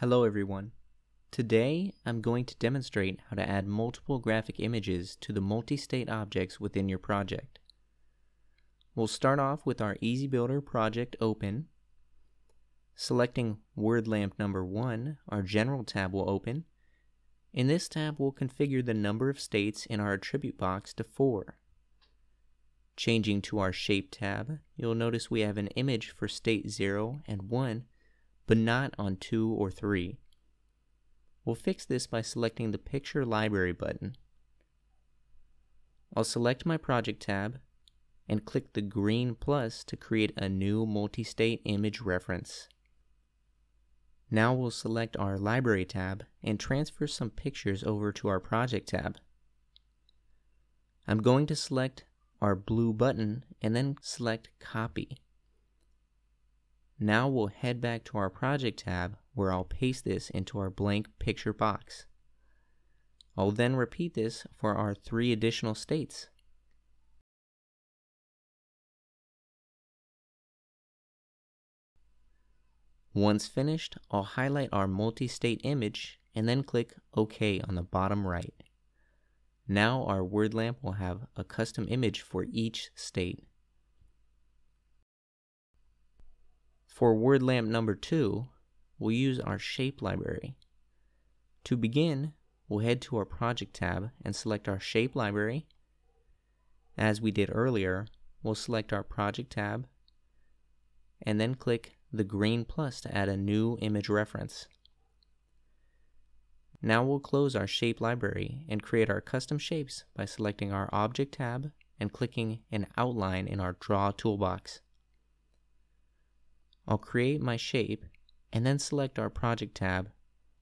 Hello everyone. Today I'm going to demonstrate how to add multiple graphic images to the multi-state objects within your project. We'll start off with our EasyBuilder project open. Selecting word lamp number 1, our general tab will open. In this tab we'll configure the number of states in our attribute box to 4. Changing to our shape tab, you'll notice we have an image for state 0 and 1 but not on 2 or 3. We'll fix this by selecting the Picture Library button. I'll select my Project tab and click the green plus to create a new multi-state image reference. Now we'll select our Library tab and transfer some pictures over to our Project tab. I'm going to select our blue button and then select Copy. Now we'll head back to our project tab where I'll paste this into our blank picture box. I'll then repeat this for our three additional states. Once finished, I'll highlight our multi-state image and then click OK on the bottom right. Now our word lamp will have a custom image for each state. For word lamp number 2, we'll use our shape library. To begin, we'll head to our project tab and select our shape library. As we did earlier, we'll select our project tab and then click the green plus to add a new image reference. Now we'll close our shape library and create our custom shapes by selecting our object tab and clicking an outline in our draw toolbox. I'll create my shape and then select our project tab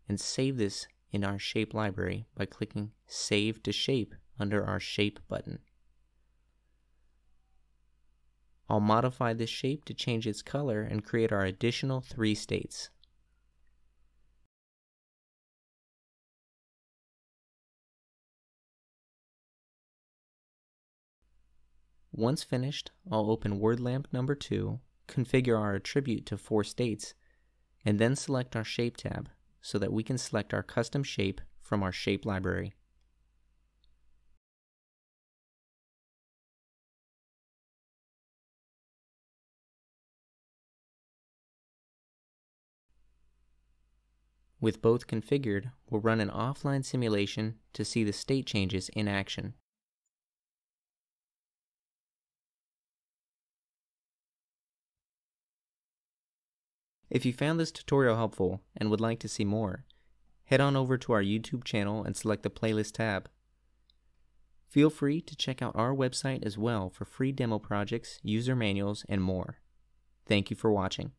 and save this in our shape library by clicking Save to Shape under our Shape button. I'll modify this shape to change its color and create our additional three states. Once finished, I'll open word lamp number 2 configure our attribute to four states, and then select our Shape tab so that we can select our custom shape from our shape library. With both configured, we'll run an offline simulation to see the state changes in action. If you found this tutorial helpful and would like to see more, head on over to our YouTube channel and select the playlist tab. Feel free to check out our website as well for free demo projects, user manuals, and more. Thank you for watching.